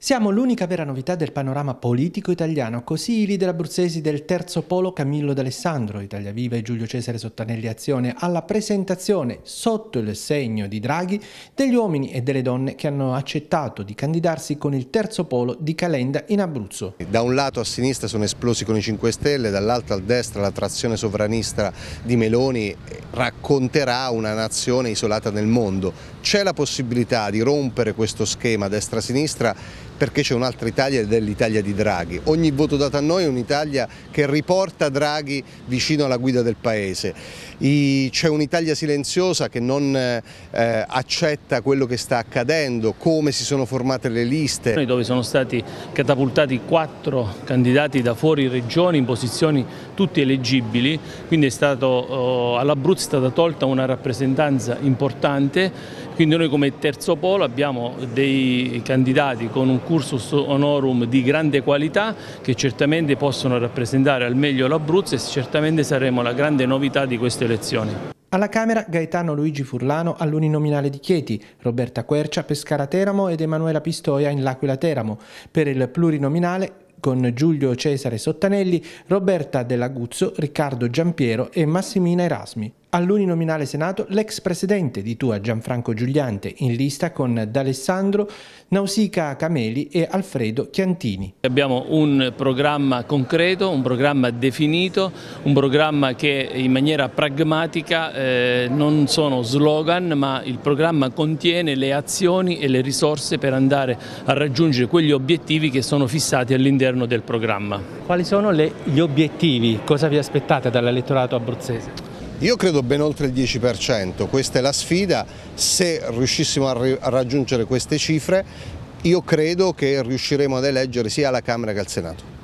Siamo l'unica vera novità del panorama politico italiano, così i leader abruzzesi del terzo polo Camillo D'Alessandro, Italia Viva e Giulio Cesare Sottanelli Azione alla presentazione sotto il segno di Draghi degli uomini e delle donne che hanno accettato di candidarsi con il terzo polo di Calenda in Abruzzo. Da un lato a sinistra sono esplosi con i 5 Stelle, dall'altro a destra la trazione sovranista di Meloni racconterà una nazione isolata nel mondo. C'è la possibilità di rompere questo schema destra-sinistra perché c'è un'altra Italia ed è l'Italia di Draghi. Ogni voto dato a noi è un'Italia che riporta Draghi vicino alla guida del Paese. C'è un'Italia silenziosa che non eh, accetta quello che sta accadendo, come si sono formate le liste. Dove sono stati catapultati quattro candidati da fuori regioni in posizioni tutti eleggibili, quindi oh, all'Abruzzo è stata tolta una rappresentanza importante, quindi noi come terzo polo abbiamo dei candidati con un cursus honorum di grande qualità che certamente possono rappresentare al meglio l'Abruzzo e certamente saremo la grande novità di queste elezioni. Alla Camera Gaetano Luigi Furlano all'uninominale di Chieti, Roberta Quercia Pescara Teramo ed Emanuela Pistoia in L'Aquila Teramo. Per il plurinominale con Giulio Cesare Sottanelli, Roberta Dell'Aguzzo, Riccardo Giampiero e Massimina Erasmi. All'uninominale Senato l'ex presidente di Tua Gianfranco Giuliante in lista con D'Alessandro Nausica Cameli e Alfredo Chiantini. Abbiamo un programma concreto, un programma definito, un programma che in maniera pragmatica eh, non sono slogan ma il programma contiene le azioni e le risorse per andare a raggiungere quegli obiettivi che sono fissati all'interno del programma. Quali sono le, gli obiettivi? Cosa vi aspettate dall'elettorato abruzzese? Io credo ben oltre il 10%, questa è la sfida, se riuscissimo a raggiungere queste cifre io credo che riusciremo ad eleggere sia alla Camera che al Senato.